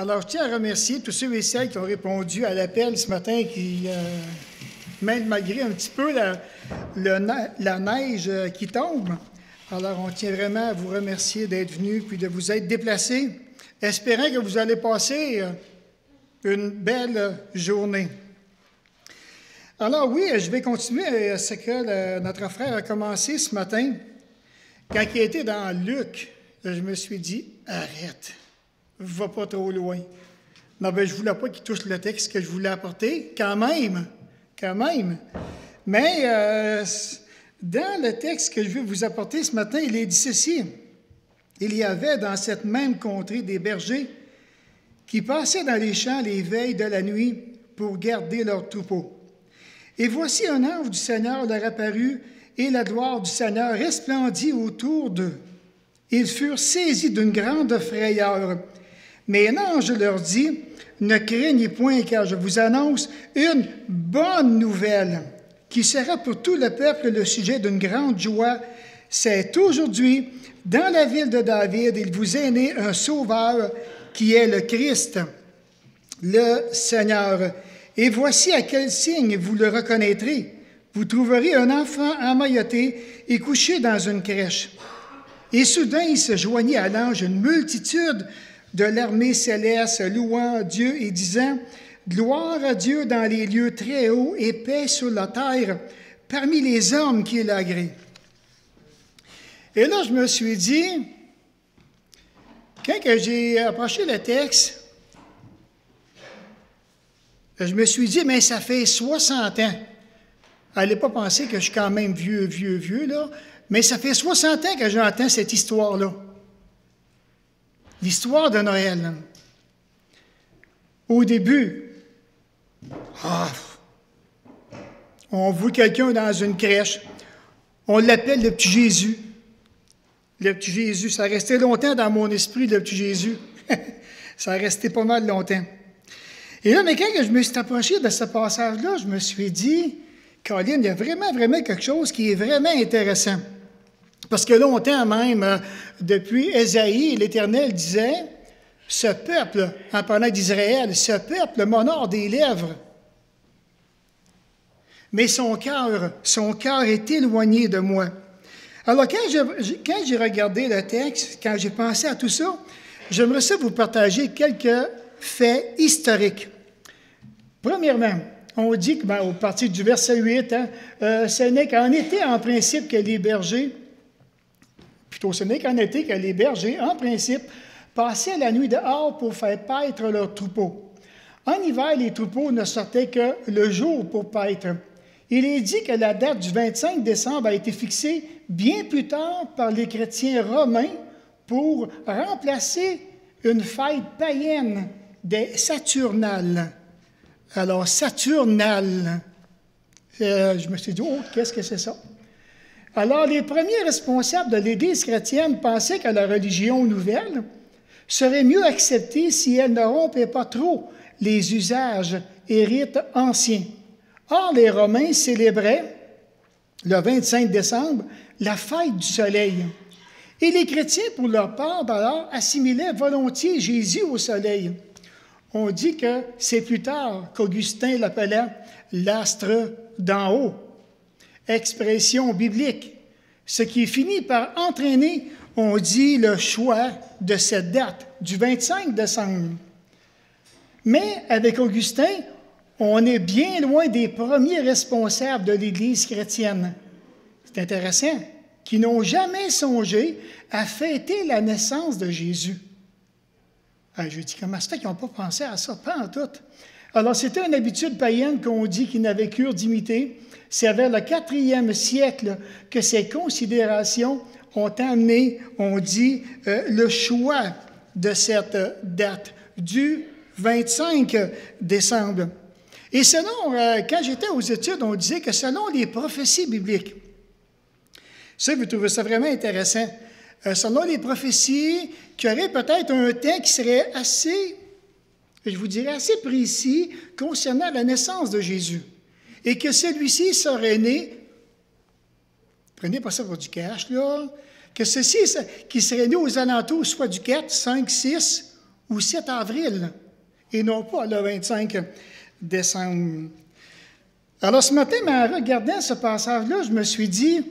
Alors, je tiens à remercier tous ceux et celles qui ont répondu à l'appel ce matin, qui, euh, malgré un petit peu la, la neige euh, qui tombe. Alors, on tient vraiment à vous remercier d'être venus puis de vous être déplacés, espérant que vous allez passer euh, une belle journée. Alors oui, je vais continuer ce que notre frère a commencé ce matin. Quand il était dans Luc, je me suis dit, arrête va pas trop loin. Non, ben, je ne voulais pas qu'il touche le texte que je voulais apporter, quand même, quand même. Mais euh, dans le texte que je veux vous apporter ce matin, il est dit ceci. Il y avait dans cette même contrée des bergers qui passaient dans les champs les veilles de la nuit pour garder leurs troupeaux. Et voici un ange du Seigneur leur apparut, et la gloire du Seigneur resplendit autour d'eux. Ils furent saisis d'une grande frayeur. Mais un ange leur dit, ne craignez point, car je vous annonce une bonne nouvelle qui sera pour tout le peuple le sujet d'une grande joie. C'est aujourd'hui, dans la ville de David, il vous est né un sauveur qui est le Christ, le Seigneur. Et voici à quel signe vous le reconnaîtrez. Vous trouverez un enfant emmailloté et couché dans une crèche. Et soudain, il se joignit à l'ange une multitude de l'armée céleste, louant Dieu et disant, Gloire à Dieu dans les lieux très hauts et paix sur la terre parmi les hommes qui l'agrée. Et là, je me suis dit, quand j'ai approché le texte, je me suis dit, mais ça fait 60 ans. Allez pas penser que je suis quand même vieux, vieux, vieux, là, mais ça fait 60 ans que j'entends cette histoire-là l'histoire de Noël. Au début, ah, on voit quelqu'un dans une crèche, on l'appelle le petit Jésus. Le petit Jésus, ça a resté longtemps dans mon esprit, le petit Jésus. ça a resté pas mal longtemps. Et là, mais quand je me suis approché de ce passage-là, je me suis dit, Colin, il y a vraiment, vraiment quelque chose qui est vraiment intéressant. Parce que longtemps même, euh, depuis Ésaïe, l'Éternel disait, ce peuple, en parlant d'Israël, ce peuple m'honore des lèvres. Mais son cœur, son cœur est éloigné de moi. Alors, quand j'ai regardé le texte, quand j'ai pensé à tout ça, j'aimerais ça vous partager quelques faits historiques. Premièrement, on dit que, ben, du verset 8, hein, euh, ce n'est qu'en été, en principe, que les bergers Plutôt, ce n'est qu'en été que les bergers, en principe, passaient la nuit dehors pour faire paître leurs troupeaux. En hiver, les troupeaux ne sortaient que le jour pour paître. Il est dit que la date du 25 décembre a été fixée bien plus tard par les chrétiens romains pour remplacer une fête païenne des Saturnales. Alors, Saturnales, euh, je me suis dit, oh, qu'est-ce que c'est ça? Alors, les premiers responsables de l'Église chrétienne pensaient que la religion nouvelle serait mieux acceptée si elle ne rompait pas trop les usages et rites anciens. Or, les Romains célébraient le 25 décembre la fête du soleil. Et les chrétiens, pour leur part, alors, assimilaient volontiers Jésus au soleil. On dit que c'est plus tard qu'Augustin l'appelait l'astre d'en haut expression biblique, ce qui finit par entraîner, on dit, le choix de cette date, du 25 décembre. Mais avec Augustin, on est bien loin des premiers responsables de l'Église chrétienne. C'est intéressant, qui n'ont jamais songé à fêter la naissance de Jésus. Ah, je dis, comment ça qu'ils n'ont pas pensé à ça? Pas en tout. Alors, c'était une habitude païenne qu'on dit qu'ils n'avaient cure d'imiter. C'est vers le quatrième siècle que ces considérations ont amené, on dit, euh, le choix de cette date du 25 décembre. Et selon, euh, quand j'étais aux études, on disait que selon les prophéties bibliques, ça, vous trouvez ça vraiment intéressant, euh, selon les prophéties, qu'il y aurait peut-être un temps qui serait assez, je vous dirais, assez précis concernant la naissance de Jésus et que celui-ci serait né, prenez pas ça pour du cash, là, que ceci qui serait né aux alentours soit du 4, 5, 6 ou 7 avril, et non pas le 25 décembre. Alors ce matin, en regardant ce passage-là, je me suis dit,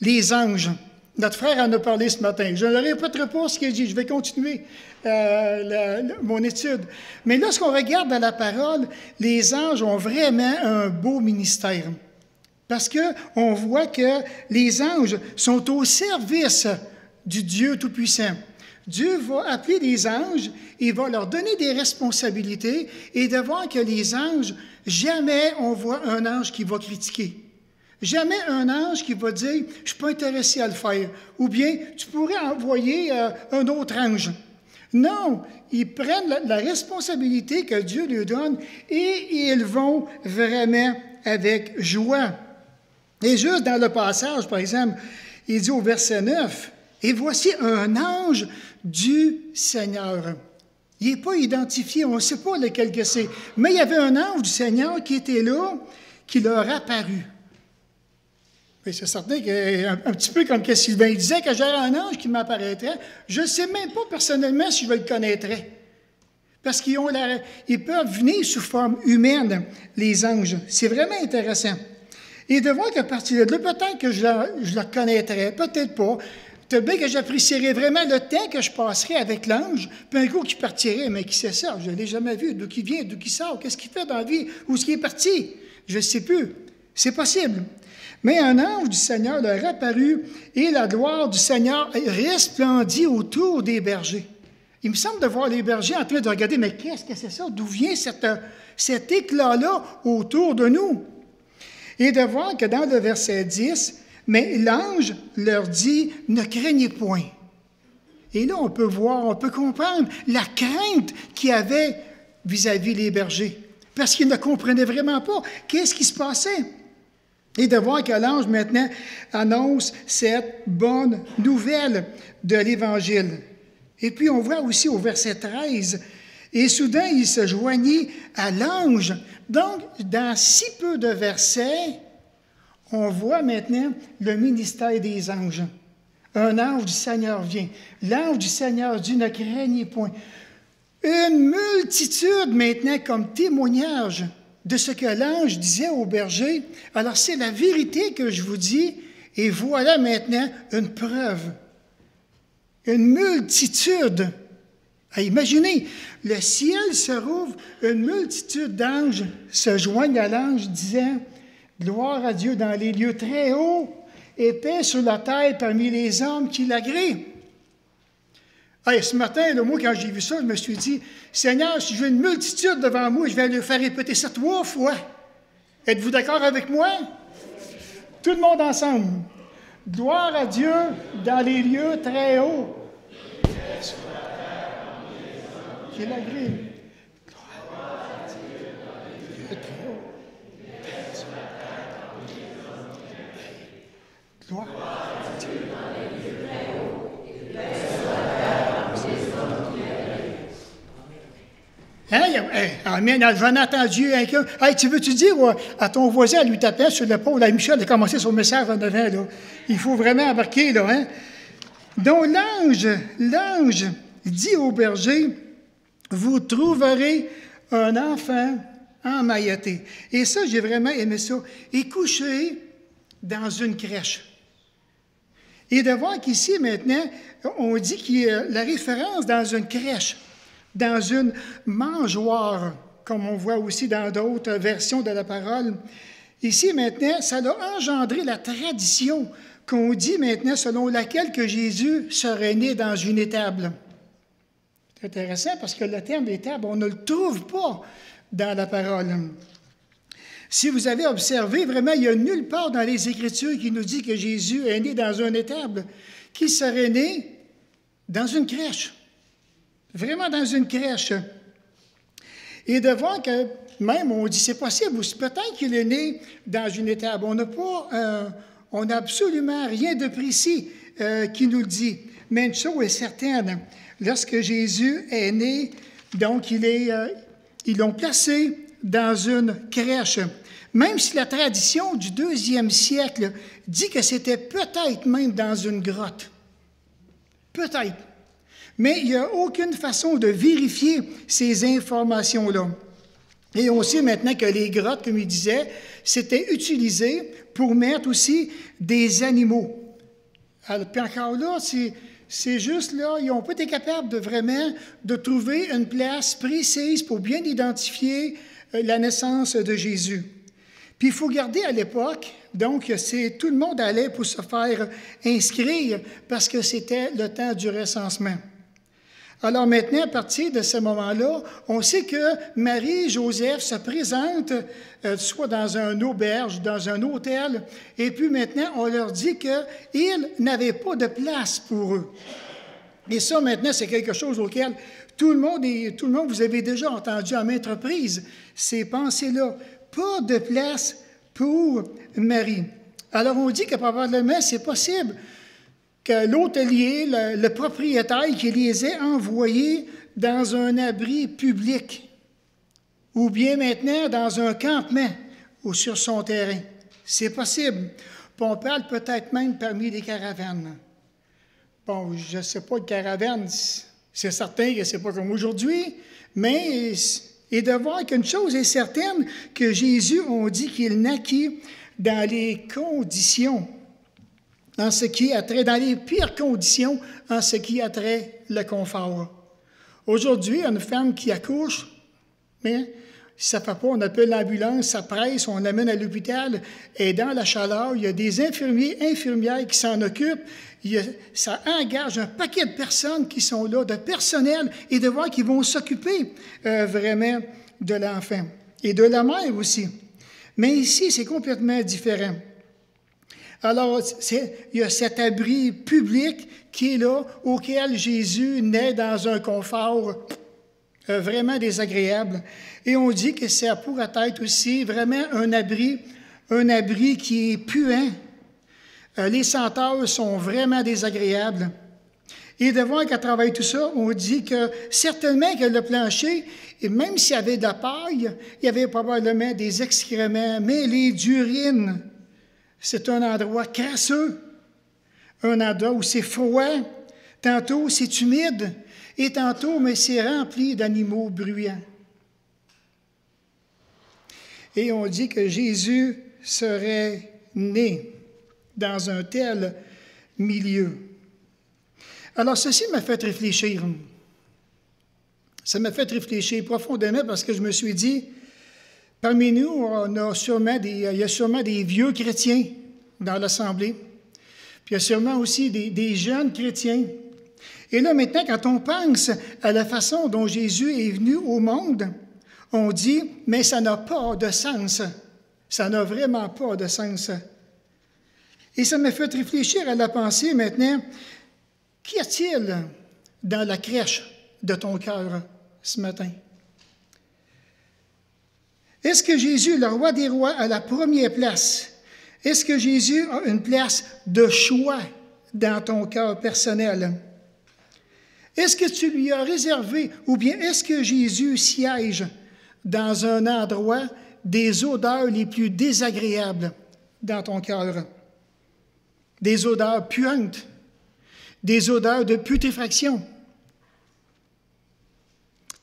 les anges. Notre frère en a parlé ce matin. Je ne répéterai pas ce qu'il dit. Je vais continuer euh, mon étude. Mais lorsqu'on regarde dans la parole, les anges ont vraiment un beau ministère. Parce qu'on voit que les anges sont au service du Dieu Tout-Puissant. Dieu va appeler des anges, il va leur donner des responsabilités et de voir que les anges, jamais on voit un ange qui va critiquer. Jamais un ange qui va dire, je ne suis pas intéressé à le faire. Ou bien, tu pourrais envoyer euh, un autre ange. Non, ils prennent la, responsabilité que Dieu leur donne et ils vont vraiment avec joie. Et juste dans le passage, par exemple, il dit au verset 9, Et voici un ange du Seigneur. Il n'est pas identifié, on ne sait pas lequel que c'est. Mais il y avait un ange du Seigneur qui était là, qui leur apparut. C'est certain qu'un un petit peu comme que Sylvain disait que j'aurais un ange qui m'apparaîtrait. Je ne sais même pas personnellement si je le connaîtrais. Parce qu'ils ont ils peuvent venir sous forme humaine, les anges. C'est vraiment intéressant. Et de voir qu'à partir de là, peut-être que je la, je la connaîtrais, peut-être pas. Peut-être bien que j'apprécierais vraiment le temps que je passerais avec l'ange, puis un coup qui partirait, mais qui c'est ça? Je ne l'ai jamais vu. D'où il vient, d'où il sort, qu'est-ce qu'il fait dans la vie, où est-ce qu'il est parti? Je ne sais plus. C'est possible. Mais un ange du Seigneur leur apparut et la gloire du Seigneur resplendit autour des bergers. Il me semble de voir les bergers en train de regarder, mais qu'est-ce que c'est ça? D'où vient cet éclat-là autour de nous? Et de voir que dans le verset 10, mais l'ange leur dit, ne craignez point. Et là, on peut voir, on peut comprendre la crainte qu'il avait vis-à-vis des bergers, parce qu'ils ne comprenaient vraiment pas qu'est-ce qui se passait. Et de voir que l'ange maintenant annonce cette bonne nouvelle de l'Évangile. Et puis on voit aussi au verset 13, et soudain il se joignit à l'ange. Donc, dans si peu de versets, on voit maintenant le ministère des anges. Un ange du Seigneur vient. L'ange du Seigneur dit ne craignez point. Une multitude maintenant comme témoignage de ce que l'ange disait au berger. Alors c'est la vérité que je vous dis, et voilà maintenant une preuve. Une multitude. imaginez, le ciel se rouvre, une multitude d'anges se joignent à l'ange disant, Gloire à Dieu dans les lieux très hauts et paix sur la terre parmi les hommes qui l'agréent. Ce matin, le moi, quand j'ai vu ça, je me suis dit, Seigneur, si j'ai une multitude devant moi, je vais lui faire répéter ça trois fois. Êtes-vous d'accord avec moi? Tout le monde ensemble. Gloire à Dieu dans les lieux très hauts. Qui l'agréent. Hein, amen. J'en ai entendu un Hey, tu veux-tu dire à ton voisin, à lui taper sur l'épaule, à Michel, de commencer son message en devant, là. Il faut vraiment embarquer, là, hein? Donc, l'ange, l'ange dit au berger, vous trouverez un enfant emmailloté. Et ça, j'ai vraiment aimé ça. Et couché dans une crèche. Et de voir qu'ici, maintenant, on dit qu'il y a la référence dans une crèche, dans une mangeoire, comme on voit aussi dans d'autres versions de la parole. Ici, maintenant, ça a engendré la tradition qu'on dit maintenant selon laquelle que Jésus serait né dans une étable. C'est intéressant parce que le terme étable, on ne le trouve pas dans la parole. Si vous avez observé, vraiment, il n'y a nulle part dans les Écritures qui nous dit que Jésus est né dans un étable, qu'il serait né dans une crèche? Vraiment dans une crèche. Et de voir que même on dit c'est possible, peut-être qu'il est né dans une étable. On n'a pas, euh, on n'a absolument rien de précis euh, qui nous le dit. Mais une chose est certaine, lorsque Jésus est né, donc il est, euh, ils l'ont placé dans une crèche. Même si la tradition du deuxième siècle dit que c'était peut-être même dans une grotte. Peut-être. Mais il n'y a aucune façon de vérifier ces informations-là. Et on sait maintenant que les grottes, comme il disait, c'était utilisé pour mettre aussi des animaux. Alors, puis encore là, c'est juste là, ils n'ont pas été capables de vraiment trouver une place précise pour bien identifier euh, la naissance de Jésus. Puis il faut garder à l'époque, donc c'est tout le monde allait pour se faire inscrire parce que c'était le temps du recensement. Alors maintenant, à partir de ce moment-là, on sait que Marie et Joseph se présentent euh, soit dans un auberge, dans un hôtel, et puis maintenant, on leur dit qu'ils n'avaient pas de place pour eux. Et ça, maintenant, c'est quelque chose auquel tout le monde, et tout le monde, vous avez déjà entendu à maintes reprises ces pensées-là. Pas de place pour Marie. Alors, on dit que probablement, c'est possible l'hôtelier, le, propriétaire qui les ait envoyés dans un abri public ou bien maintenant dans un campement ou sur son terrain. C'est possible. on parle peut-être même parmi les caravanes. Bon, je ne sais pas de caravane, c'est certain que ce n'est pas comme aujourd'hui, mais et de voir qu'une chose est certaine, que Jésus, on dit qu'il naquit dans les conditions ce qui a trait, dans les pires conditions, en ce qui a trait le confort. Aujourd'hui, une femme qui accouche, mais si ça ne fait pas, on appelle l'ambulance, ça presse, on l'amène à l'hôpital, et dans la chaleur, il y a des infirmiers, infirmières qui s'en occupent. ça engage un paquet de personnes qui sont là, de personnel, et de voir qu'ils vont s'occuper euh, vraiment de l'enfant et de la mère aussi. Mais ici, c'est complètement différent. Alors, il y a cet abri public qui est là, auquel Jésus naît dans un confort euh, vraiment désagréable. Et on dit que ça pourrait être aussi vraiment un abri, un abri qui est puant. Euh, les senteurs sont vraiment désagréables. Et de voir qu'à travers tout ça, on dit que certainement que le plancher, et même s'il y avait de la paille, il y avait probablement des excréments mêlés d'urine c'est un endroit crasseux, un endroit où c'est froid, tantôt c'est humide, et tantôt, mais c'est rempli d'animaux bruyants. Et on dit que Jésus serait né dans un tel milieu. Alors, ceci m'a fait réfléchir. Ça m'a fait réfléchir profondément parce que je me suis dit, Parmi nous, il y a sûrement des vieux chrétiens dans l'Assemblée. Puis il y a sûrement aussi des, des, jeunes chrétiens. Et là, maintenant, quand on pense à la façon dont Jésus est venu au monde, on dit, mais ça n'a pas de sens. Ça n'a vraiment pas de sens. Et ça m'a fait réfléchir à la pensée maintenant, qu'y a-t-il dans la crèche de ton cœur ce matin? Est-ce que Jésus, le roi des rois, a la première place? Est-ce que Jésus a une place de choix dans ton cœur personnel? Est-ce que tu lui as réservé, ou bien est-ce que Jésus siège dans un endroit des odeurs les plus désagréables dans ton cœur? Des odeurs puantes, des odeurs de putréfaction,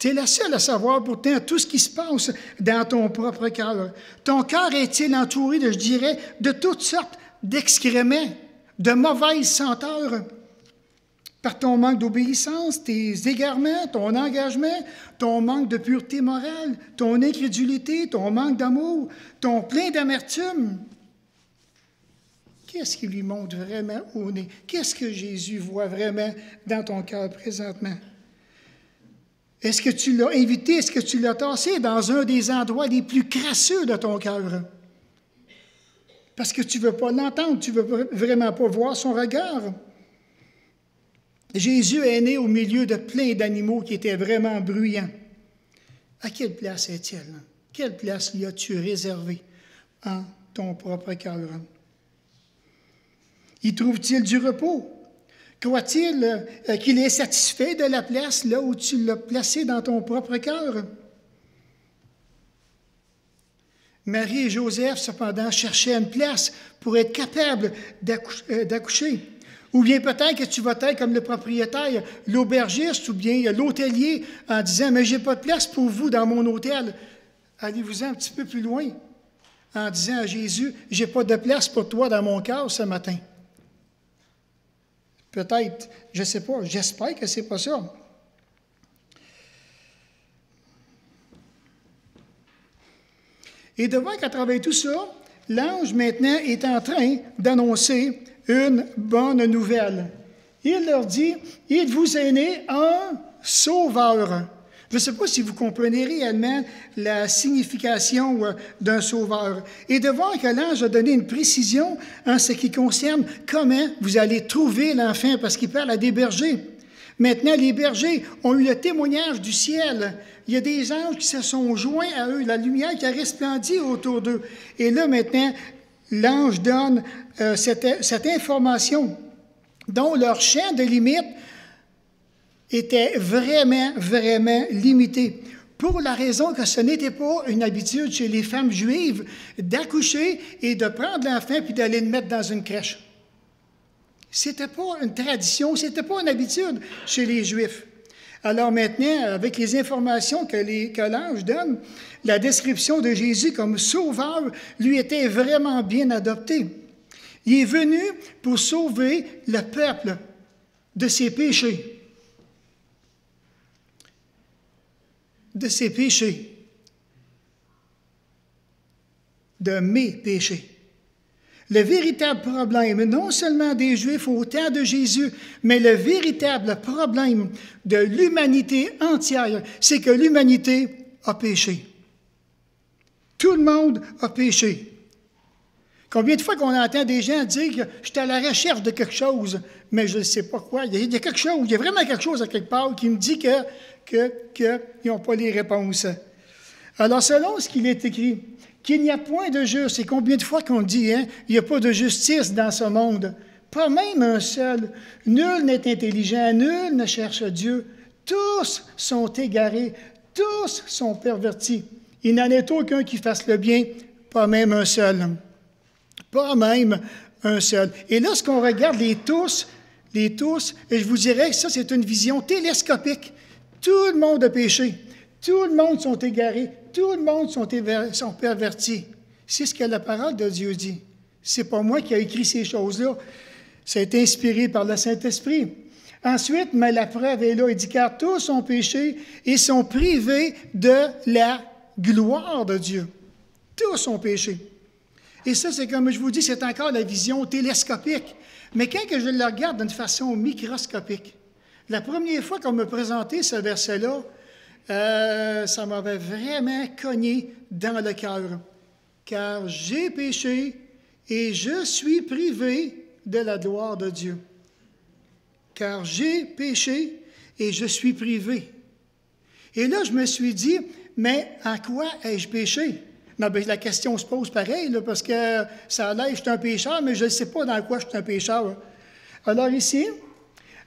tu la seule à savoir pourtant tout ce qui se passe dans ton propre cœur. Ton cœur est-il entouré, de, je dirais, de toutes sortes d'excréments, de mauvaises senteurs? Par ton manque d'obéissance, tes égarements, ton engagement, ton manque de pureté morale, ton incrédulité, ton manque d'amour, ton plein d'amertume. Qu'est-ce qui lui monte vraiment au nez? Qu'est-ce que Jésus voit vraiment dans ton cœur présentement? Est-ce que tu l'as invité? Est-ce que tu l'as tassé dans un des endroits les plus crasseux de ton cœur? Parce que tu ne veux pas l'entendre, tu ne veux vraiment pas voir son regard. Jésus est né au milieu de plein d'animaux qui étaient vraiment bruyants. À quelle place est-il? Quelle place lui as-tu réservée en ton propre cœur? Y trouve-t-il du repos? Croit-il euh, qu'il est satisfait de la place là où tu l'as placé dans ton propre cœur? Marie et Joseph, cependant, cherchaient une place pour être capables euh, d'accoucher. Ou bien peut-être que tu vas être comme le propriétaire, l'aubergiste ou bien l'hôtelier en disant, mais j'ai pas de place pour vous dans mon hôtel. Allez-vous-en un petit peu plus loin? En disant à Jésus, j'ai pas de place pour toi dans mon cœur ce matin. Peut-être, je ne sais pas, j'espère que ce n'est pas ça. Et de voir qu'à travers tout ça, l'ange maintenant est en train d'annoncer une bonne nouvelle. Il leur dit, il vous est né un sauveur. Je ne sais pas si vous comprenez réellement la signification euh, d'un sauveur. Et de voir que l'ange a donné une précision en ce qui concerne comment vous allez trouver l'enfant, parce qu'il parle à des bergers. Maintenant, les bergers ont eu le témoignage du ciel. Il y a des anges qui se sont joints à eux, la lumière qui a resplendi autour d'eux. Et là, maintenant, l'ange donne euh, cette, information dont leur champ de limite était vraiment, vraiment limité. Pour la raison que ce n'était pas une habitude chez les femmes juives d'accoucher et de prendre l'enfant puis d'aller le mettre dans une crèche. C'était pas une tradition, c'était pas une habitude chez les Juifs. Alors maintenant, avec les informations que, que l'ange donne, la description de Jésus comme sauveur lui était vraiment bien adoptée. Il est venu pour sauver le peuple de ses péchés. De ses péchés, de mes péchés. Le véritable problème, non seulement des Juifs au temps de Jésus, mais le véritable problème de l'humanité entière, c'est que l'humanité a péché. Tout le monde a péché. Combien de fois qu'on entend des gens dire que je suis à la recherche de quelque chose, mais je ne sais pas quoi. Il y a quelque chose, il y a vraiment quelque chose à quelque part qui me dit que qu'ils n'ont pas les réponses. Alors, selon ce qu'il est écrit, qu'il n'y a point de juste, et combien de fois qu'on dit, hein, il n'y a pas de justice dans ce monde, pas même un seul. Nul n'est intelligent, nul ne cherche Dieu. Tous sont égarés, tous sont pervertis. Il n'en est aucun qui fasse le bien, pas même un seul. Pas même un seul. Et lorsqu'on regarde les tous, les tous, et je vous dirais que ça, c'est une vision télescopique. Tout le monde a péché. Tout le monde sont égarés. Tout le monde sont, sont pervertis. C'est ce que la parole de Dieu dit. C'est pas moi qui ai écrit ces choses-là. Ça a été inspiré par le Saint-Esprit. Ensuite, mais la preuve est là. Il dit car tous ont péché et sont privés de la gloire de Dieu. Tous ont péché. Et ça, c'est comme je vous dis, c'est encore la vision télescopique. Mais quand je le regarde d'une façon microscopique, la première fois qu'on me présentait ce verset-là, euh, ça m'avait vraiment cogné dans le cœur. Car j'ai péché et je suis privé de la gloire de Dieu. Car j'ai péché et je suis privé. Et là, je me suis dit, mais en quoi ai-je péché? Ben, la question se pose pareil, parce que ça a je suis un pécheur, mais je ne sais pas dans quoi je suis un pécheur. Alors ici,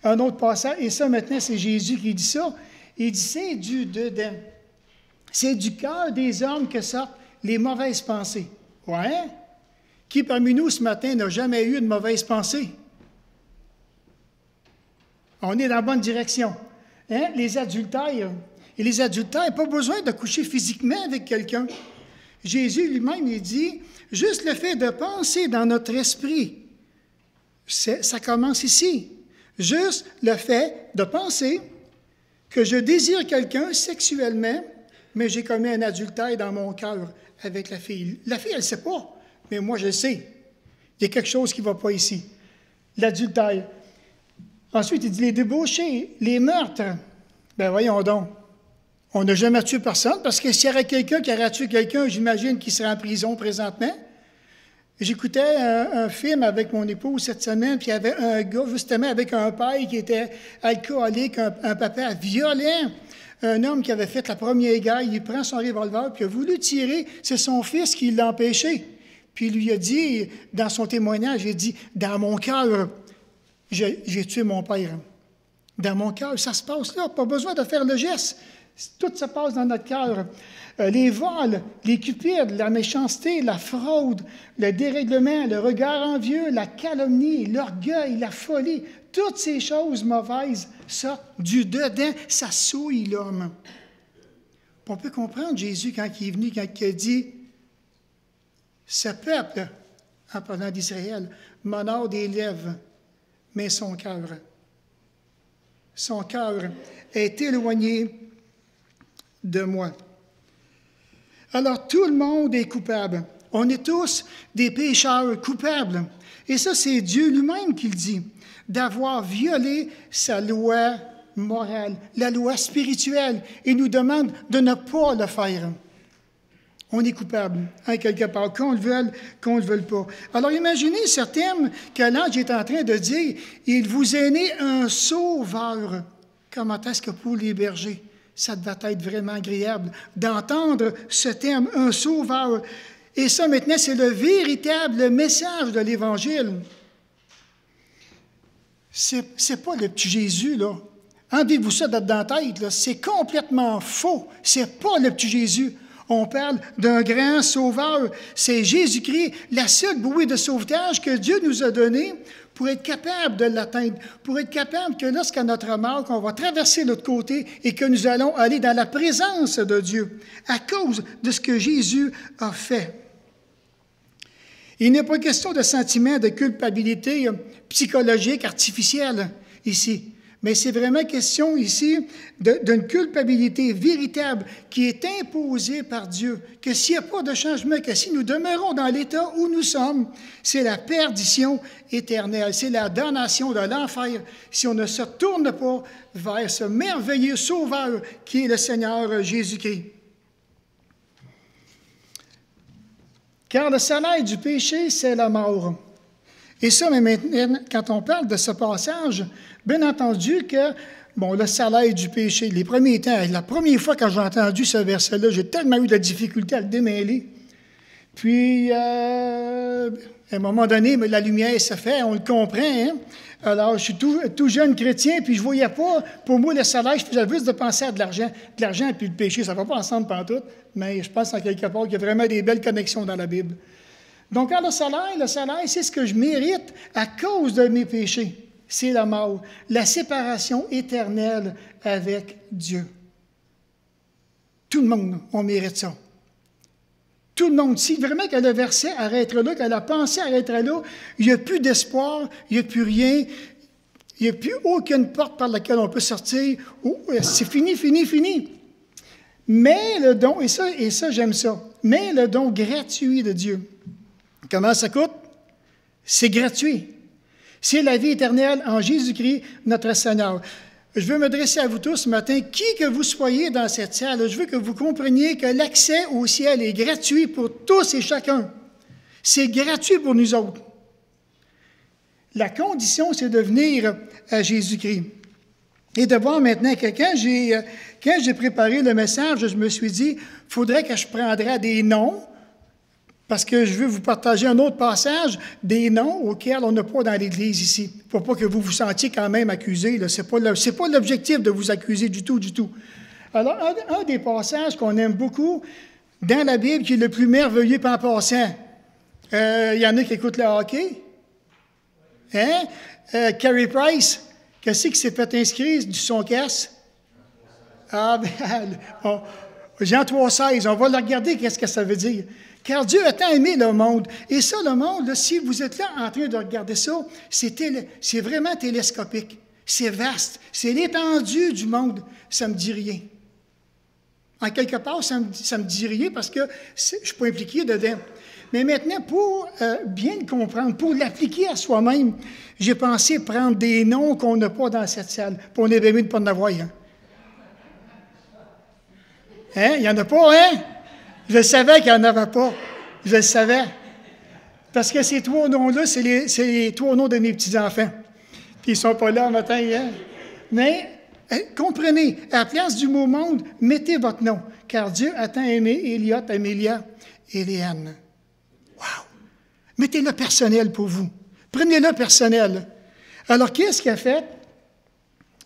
un autre passage, et ça maintenant, c'est Jésus qui dit ça. Il dit c'est du dedans. C'est du cœur des hommes que sortent les mauvaises pensées. Ouais? Qui parmi nous ce matin n'a jamais eu de mauvaise pensée? On est dans la bonne direction. Hein? Les adultères. Et les adultères, pas besoin de coucher physiquement avec quelqu'un. Jésus lui-même, il dit, juste le fait de penser dans notre esprit, ça commence ici. Juste le fait de penser que je désire quelqu'un sexuellement, mais j'ai commis un adultère dans mon cœur avec la fille. La fille, elle ne sait pas, mais moi, je sais. Il y a quelque chose qui ne va pas ici. L'adultère. Ensuite, il dit les débauchés, les meurtres. Ben voyons donc. On n'a jamais tué personne parce que s'il y aurait quelqu'un qui aurait tué quelqu'un, j'imagine qu'il serait en prison présentement. J'écoutais un, film avec mon épouse cette semaine, puis il y avait un gars, justement, avec un père qui était alcoolique, un, papa violent, un homme qui avait fait la première guerre. Il prend son revolver, puis a voulu tirer. C'est son fils qui l'a empêché. Puis il lui a dit, dans son témoignage, il a dit Dans mon cœur, j'ai tué mon père. dans mon cœur. Ça se passe là, pas besoin de faire le geste. Tout se passe dans notre cœur. Euh, les vols, les cupides, la méchanceté, la fraude, le dérèglement, le regard envieux, la calomnie, l'orgueil, la folie, toutes ces choses mauvaises sortent du dedans, ça souille l'homme. On peut comprendre Jésus quand il est venu, quand il a dit Ce peuple, en parlant d'Israël, m'honore des lèvres, mais son cœur, son cœur est éloigné de moi. Alors tout le monde est coupable. On est tous des pécheurs coupables. Et ça, c'est Dieu lui-même qui le dit, d'avoir violé sa loi morale, la loi spirituelle, et nous demande de ne pas le faire. On est coupable, hein, quelque part, qu'on le veuille, qu'on ne le veuille pas. Alors imaginez ce terme que l'ange est en train de dire, il vous est né un sauveur. Comment est-ce que pour les bergers, ça devait être vraiment agréable d'entendre ce terme, un sauveur. Et ça, maintenant, c'est le véritable message de l'Évangile. C'est n'est pas le petit Jésus, là. Enlevez-vous ça dans la tête, c'est complètement faux. C'est pas le petit Jésus. On parle d'un grand sauveur. C'est Jésus-Christ, la seule bouée de sauvetage que Dieu nous a donnée pour être capable de l'atteindre, pour être capable que lorsqu'à notre mort, qu'on va traverser l'autre côté et que nous allons aller dans la présence de Dieu à cause de ce que Jésus a fait. Il n'est pas question de sentiment de culpabilité psychologique artificielle ici. Mais c'est vraiment question ici d'une culpabilité véritable qui est imposée par Dieu, que s'il n'y a pas de changement, que si nous demeurons dans l'état où nous sommes, c'est la perdition éternelle, c'est la damnation de l'enfer si on ne se tourne pas vers ce merveilleux Sauveur qui est le Seigneur Jésus-Christ. Car le salaire du péché, c'est la mort. Et ça, mais maintenant, quand on parle de ce passage, bien entendu que, bon, le salaire du péché, les premiers temps, la première fois que j'ai entendu ce verset-là, j'ai tellement eu de difficulté à le démêler. Puis, euh, à un moment donné, la lumière se fait, on le comprend. Hein? Alors, je suis tout, jeune chrétien, puis je ne voyais pas, pour moi, le salaire, je faisais juste de penser à de l'argent. De l'argent et le péché, ça ne va pas ensemble tout, mais je pense en quelque part qu'il y a vraiment des belles connexions dans la Bible. Donc, quand le salaire, le salaire, c'est ce que je mérite à cause de mes péchés. C'est la mort, la séparation éternelle avec Dieu. Tout le monde, on mérite ça. Tout le monde. Si vraiment que le verset arrêterait là, que la pensée arrêterait là, il n'y a plus d'espoir, il n'y a plus rien, il n'y a plus aucune porte par laquelle on peut sortir. C'est fini, fini, fini. Mais le don, et ça, et ça j'aime ça, mais le don gratuit de Dieu. Comment ça coûte? C'est gratuit. C'est la vie éternelle en Jésus-Christ, notre Seigneur. Je veux m'adresser à vous tous ce matin, qui que vous soyez dans cette salle, je veux que vous compreniez que l'accès au ciel est gratuit pour tous et chacun. C'est gratuit pour nous autres. La condition, c'est de venir à Jésus-Christ. Et de voir maintenant que quand j'ai, j'ai préparé le message, je me suis dit, il faudrait que je prendrais des noms parce que je veux vous partager un autre passage des noms auxquels on n'a pas dans l'Église ici, pour pas que vous vous sentiez quand même accusé. Ce n'est pas l'objectif de vous accuser du tout, du tout. Alors, un, des passages qu'on aime beaucoup dans la Bible, qui est le plus merveilleux en passant, euh, il y en a qui écoutent le hockey. Hein? Euh, Carrie Price, qu'est-ce qui s'est fait inscrire du son casse? Ah, ben, Jean 3,16, on va le regarder, qu'est-ce que ça veut dire? Car Dieu a tant aimé le monde. Et ça, le monde, si vous êtes là en train de regarder ça, c'est vraiment télescopique. C'est vaste. C'est l'étendue du monde. Ça ne me dit rien. En quelque part, ça ne me, dit rien parce que je ne suis pas impliqué dedans. Mais maintenant, pour euh, bien le comprendre, pour l'appliquer à soi-même, j'ai pensé prendre des noms qu'on n'a pas dans cette salle. Pour on est bien de ne pas en avoir. Hein? hein? Il n'y en a pas, hein? Je savais qu'il n'y en avait pas. Je le savais. Parce que ces trois noms-là, c'est les, trois noms de mes petits-enfants. Puis ils ne sont pas là matin hier. Mais hein, comprenez, à la place du mot monde, mettez votre nom. Car Dieu a tant aimé Eliot, Amélia et Léane. Wow! Mettez-le personnel pour vous. Prenez-le personnel. Alors, qu'est-ce qu'il a fait?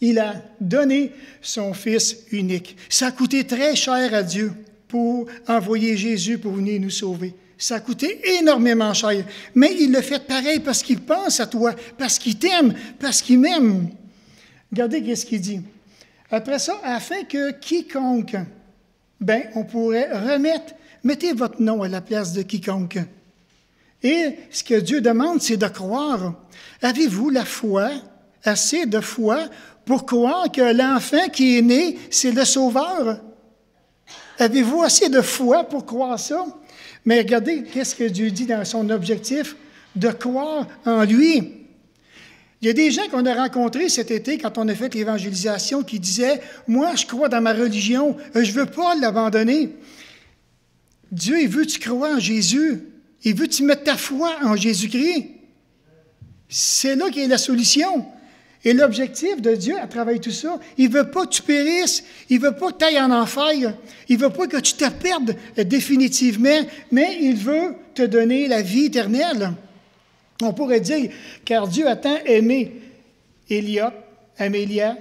Il a donné son Fils unique. Ça a coûté très cher à Dieu pour envoyer Jésus pour venir nous sauver. Ça a coûté énormément cher. Mais il le fait pareil parce qu'il pense à toi, parce qu'il t'aime, parce qu'il m'aime. Regardez ce qu'il dit. Après ça, afin que quiconque, ben, on pourrait remettre, mettez votre nom à la place de quiconque. Et ce que Dieu demande, c'est de croire. Avez-vous la foi, assez de foi, pour croire que l'enfant qui est né, c'est le Sauveur? Avez-vous assez de foi pour croire ça? Mais regardez, qu'est-ce que Dieu dit dans son objectif? De croire en lui. Il y a des gens qu'on a rencontrés cet été quand on a fait l'évangélisation qui disaient Moi, je crois dans ma religion, je ne veux pas l'abandonner. Dieu, veut que tu crois en Jésus. Il veut que tu mettes ta foi en Jésus-Christ. C'est là qu'est la solution. Et l'objectif de Dieu à travers tout ça, il ne veut pas que tu périsses, il ne veut pas que tu ailles en enfer, il ne veut pas que tu te perdes définitivement, mais il veut te donner la vie éternelle. On pourrait dire, car Dieu a tant aimé Eliot, Amélia,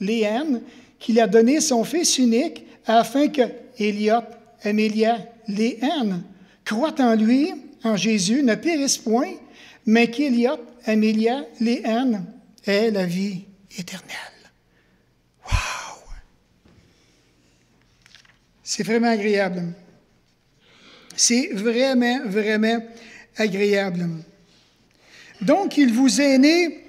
Léane, qu'il a donné son Fils unique afin que Eliot, Amélia, Léane croient en lui, en Jésus, ne périssent point, mais qu'Eliot, Amélia, Léane est la vie éternelle. Wow! C'est vraiment agréable. C'est vraiment, vraiment agréable. Donc, il vous est né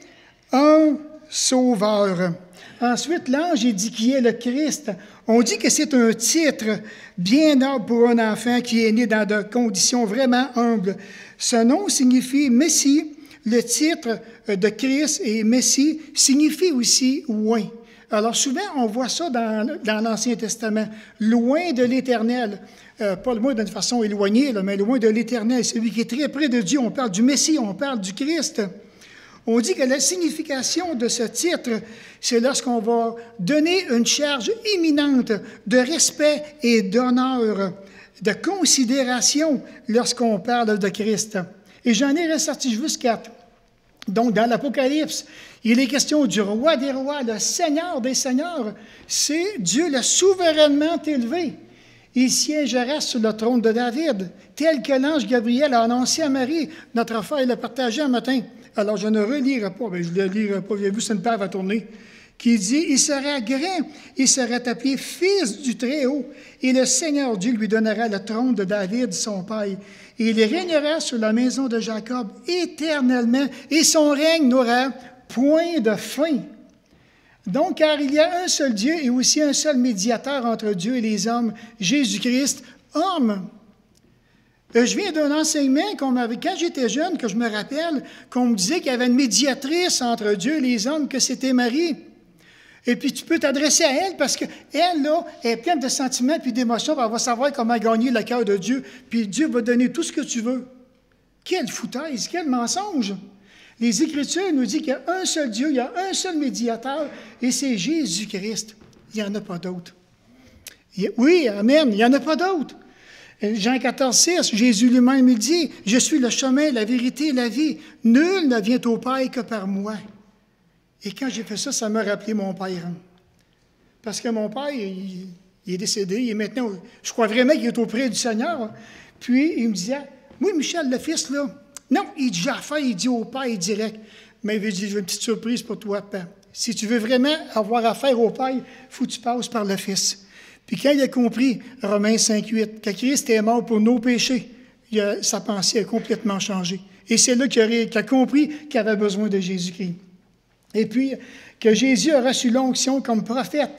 un sauveur. Ensuite, l'ange dit qui est le Christ. On dit que c'est un titre bien noble pour un enfant qui est né dans des conditions vraiment humbles. Ce nom signifie Messie, le titre euh, de Christ et Messie signifie aussi loin. Alors souvent, on voit ça dans, l'Ancien Testament, loin de l'Éternel. Euh, pas loin d'une façon éloignée, mais loin de l'Éternel, celui qui est très près de Dieu. On parle du Messie, on parle du Christ. On dit que la signification de ce titre, c'est lorsqu'on va donner une charge imminente de respect et d'honneur, de considération lorsqu'on parle de Christ. Et j'en ai ressorti juste quatre. Donc, dans l'Apocalypse, il est question du roi des rois, le Seigneur des seigneurs. C'est Dieu le souverainement élevé. Il siégera sur le trône de David, tel que l'ange Gabriel a annoncé à Marie. Notre frère l'a partagé un matin. Alors, je ne relirai pas, mais je ne le lirai pas. Vous vu, c'est une paire à tourner. Qui dit Il sera grand, il sera appelé fils du Très-Haut, et le Seigneur Dieu lui donnera le trône de David, son père il régnera sur la maison de Jacob éternellement, et son règne n'aura point de fin. Donc, car il y a un seul Dieu et aussi un seul médiateur entre Dieu et les hommes, Jésus-Christ, homme. Euh, je viens d'un enseignement qu'on m'avait, quand j'étais jeune, que je me rappelle, qu'on me disait qu'il y avait une médiatrice entre Dieu et les hommes, que c'était Marie. Et puis tu peux t'adresser à elle parce qu'elle, là, est pleine de sentiments puis d'émotions, elle va savoir comment gagner le cœur de Dieu, puis Dieu va donner tout ce que tu veux. Quelle foutaise, quel mensonge! Les Écritures nous disent qu'il y a un seul Dieu, il y a un seul médiateur, et c'est Jésus-Christ. Il n'y en a pas d'autre. Oui, Amen, il n'y en a pas d'autre. Jean 14, 6, Jésus lui-même dit, Je suis le chemin, la vérité la vie. Nul ne vient au Père que par moi. Et quand j'ai fait ça, ça m'a rappelé mon père. Parce que mon père, il, est décédé, il est maintenant, je crois vraiment qu'il est auprès du Seigneur. Puis il me disait, oui, Michel, le fils, là, non, il dit affaire, il dit au père direct. Mais il dit, j'ai une petite surprise pour toi, père. Si tu veux vraiment avoir affaire au père, il faut que tu passes par le fils. Puis quand il a compris, Romains 5, 8, que Christ est mort pour nos péchés, sa pensée a complètement changé. Et c'est là qu'il a compris qu'il avait besoin de Jésus-Christ. Et puis, que Jésus a reçu l'onction comme prophète,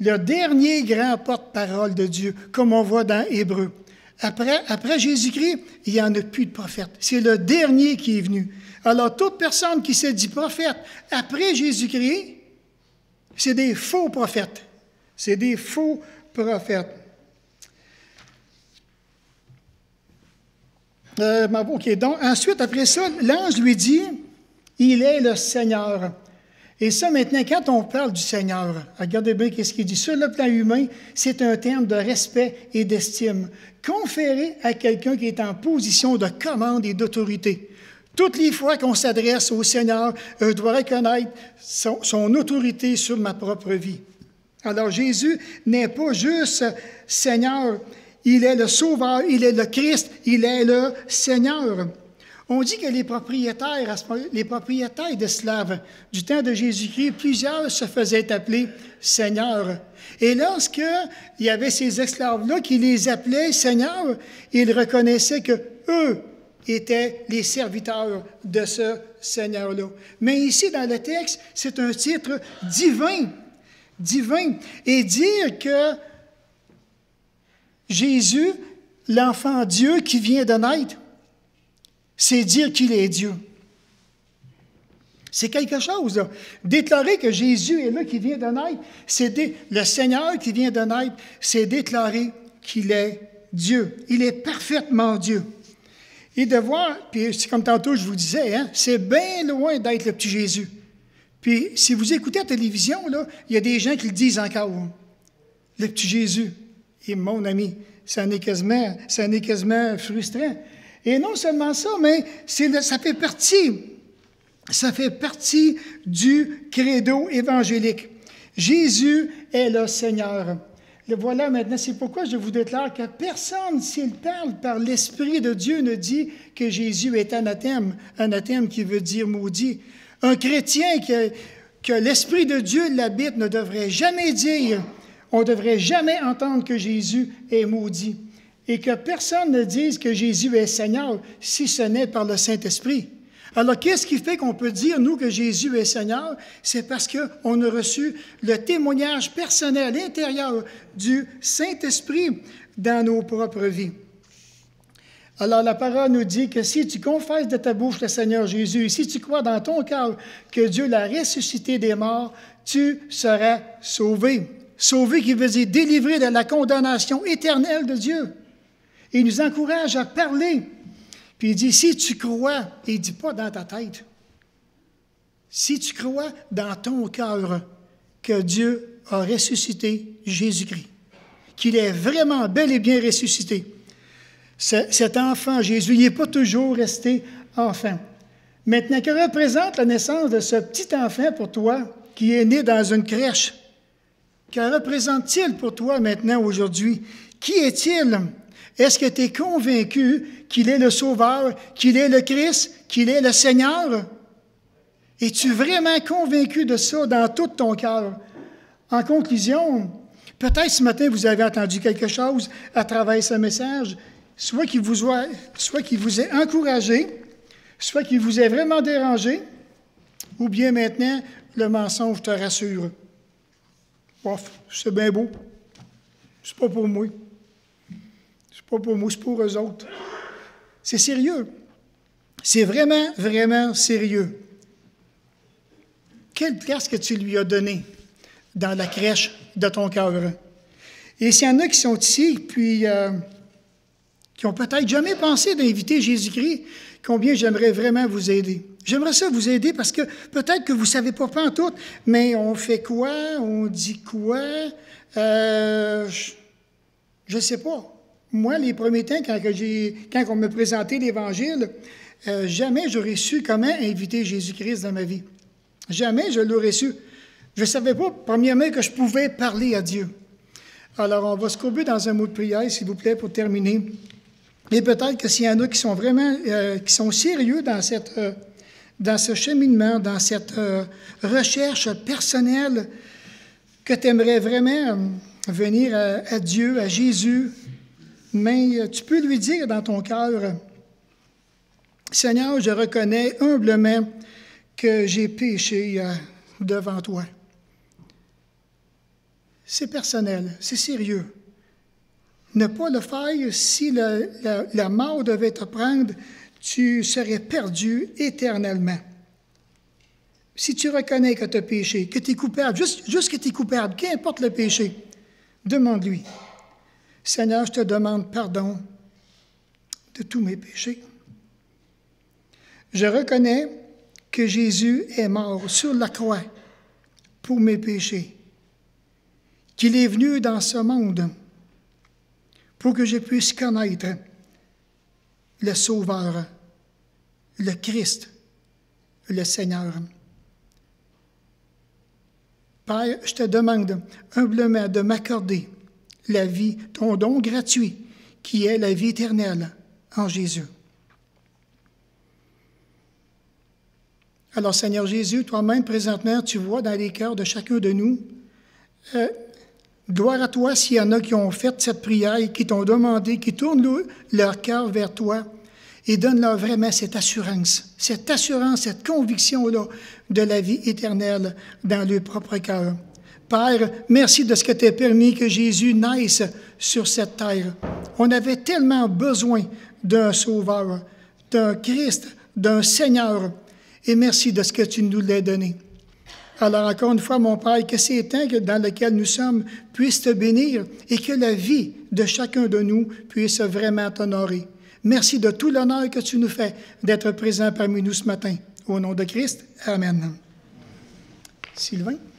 le dernier grand porte-parole de Dieu, comme on voit dans Hébreu. Après, après Jésus-Christ, il n'y en a plus de prophète. C'est le dernier qui est venu. Alors, toute personne qui s'est dit prophète après Jésus-Christ, c'est des faux prophètes. C'est des faux prophètes. Euh, donc ensuite, après ça, l'ange lui dit, il est le Seigneur. Et ça, maintenant, quand on parle du Seigneur, regardez bien ce qu'il dit. Sur le plan humain, c'est un terme de respect et d'estime, conféré à quelqu'un qui est en position de commande et d'autorité. Toutes les fois qu'on s'adresse au Seigneur, je dois reconnaître son, son, autorité sur ma propre vie. Alors Jésus n'est pas juste Seigneur, il est le Sauveur, il est le Christ, il est le Seigneur. On dit que les propriétaires, les propriétaires d'esclaves du temps de Jésus-Christ, plusieurs se faisaient appeler Seigneur. Et lorsqu'il y avait ces esclaves-là qui les appelaient Seigneur, ils reconnaissaient que eux étaient les serviteurs de ce Seigneur-là. Mais ici, dans le texte, c'est un titre divin. Divin. Et dire que Jésus, l'enfant Dieu qui vient de naître, c'est dire qu'il est Dieu. C'est quelque chose. Déclarer que Jésus est là qui vient de naître, c'est le Seigneur qui vient de naître, c'est déclarer qu'il est Dieu. Il est parfaitement Dieu. Et de voir, puis c'est comme tantôt je vous disais, hein, c'est bien loin d'être le petit Jésus. Puis si vous écoutez la télévision, il y a des gens qui le disent encore. Le petit Jésus est mon ami. Ça en est quasiment, quasiment frustrant. Et non seulement ça, mais ça fait partie, ça fait partie du credo évangélique. Jésus est le Seigneur. Le voilà maintenant, c'est pourquoi je vous déclare que personne, s'il parle par l'Esprit de Dieu, ne dit que Jésus est anathème, anathème qui veut dire maudit. Un chrétien que, l'Esprit de Dieu l'habite ne devrait jamais dire, on ne devrait jamais entendre que Jésus est maudit et que personne ne dise que Jésus est Seigneur si ce n'est par le Saint-Esprit. Alors, qu'est-ce qui fait qu'on peut dire, nous, que Jésus est Seigneur? C'est parce qu'on a reçu le témoignage personnel intérieur du Saint-Esprit dans nos propres vies. Alors, la parole nous dit que si tu confesses de ta bouche le Seigneur Jésus, si tu crois dans ton cœur que Dieu l'a ressuscité des morts, tu seras sauvé. Sauvé qui veut dire délivré de la condamnation éternelle de Dieu. Il nous encourage à parler. Puis il dit, si tu crois, et il dit pas dans ta tête, si tu crois dans ton cœur que Dieu a ressuscité Jésus-Christ, qu'il est vraiment bel et bien ressuscité, cet enfant, Jésus, il n'est pas toujours resté enfant. Maintenant, que représente la naissance de ce petit enfant pour toi qui est né dans une crèche? Que représente-t-il pour toi maintenant, aujourd'hui? Qui est-il? Est-ce que tu es convaincu qu'il est le Sauveur, qu'il est le Christ, qu'il est le Seigneur? Es-tu vraiment convaincu de ça dans tout ton cœur? En conclusion, peut-être ce matin vous avez entendu quelque chose à travers ce message, soit qu'il vous, soit ait encouragé, soit qu'il vous ait vraiment dérangé, ou bien maintenant le mensonge te rassure. Bof, c'est bien beau. C'est pas pour moi pas pour moi, c'est pour eux autres. C'est sérieux. C'est vraiment, vraiment sérieux. Quelle place que tu lui as donnée dans la crèche de ton cœur? Et s'il y en a qui sont ici, puis euh, qui ont peut-être jamais pensé d'inviter Jésus-Christ, combien j'aimerais vraiment vous aider? J'aimerais ça vous aider parce que peut-être que vous ne savez pas pas en tout, mais on fait quoi? On dit quoi? Euh, je ne sais pas. Moi, les premiers temps, quand, on me présentait l'Évangile, euh, jamais j'aurais su comment inviter Jésus-Christ dans ma vie. Jamais je l'aurais su. Je ne savais pas, premièrement, que je pouvais parler à Dieu. Alors, on va se courber dans un mot de prière, s'il vous plaît, pour terminer. Et peut-être que s'il y en a qui sont vraiment, euh, qui sont sérieux dans, cette, euh, dans ce cheminement, dans cette recherche personnelle, que tu aimerais vraiment venir à Dieu, à Jésus, mais tu peux lui dire dans ton cœur, Seigneur, je reconnais humblement que j'ai péché euh, devant toi. C'est personnel, c'est sérieux. Ne pas le faire si la, mort devait te prendre, tu serais perdu éternellement. Si tu reconnais que tu as péché, que tu es coupable, juste que tu es coupable, qu'importe le péché, demande-lui. Seigneur, je te demande pardon de tous mes péchés. Je reconnais que Jésus est mort sur la croix pour mes péchés, qu'il est venu dans ce monde pour que je puisse connaître le Sauveur, le Christ, le Seigneur. Père, je te demande humblement de m'accorder la vie, ton don gratuit, qui est la vie éternelle en Jésus. Alors Seigneur Jésus, toi-même présentement, tu vois dans les cœurs de chacun de nous, euh, gloire à toi s'il y en a qui ont fait cette prière qui t'ont demandé, qui tournent leur cœur vers toi et donne-leur vraiment cette assurance, cette assurance, cette conviction-là de la vie éternelle dans leur propre cœur. Père, merci de ce que tu as permis que Jésus naisse sur cette terre. On avait tellement besoin d'un Sauveur, d'un Christ, d'un Seigneur. Et merci de ce que tu nous l'as donné. Alors encore une fois, mon Père, que ces temps dans lesquels nous sommes puissent te bénir et que la vie de chacun de nous puisse vraiment t'honorer. Merci de tout l'honneur que tu nous fais d'être présent parmi nous ce matin. Au nom de Christ, Amen. Sylvain?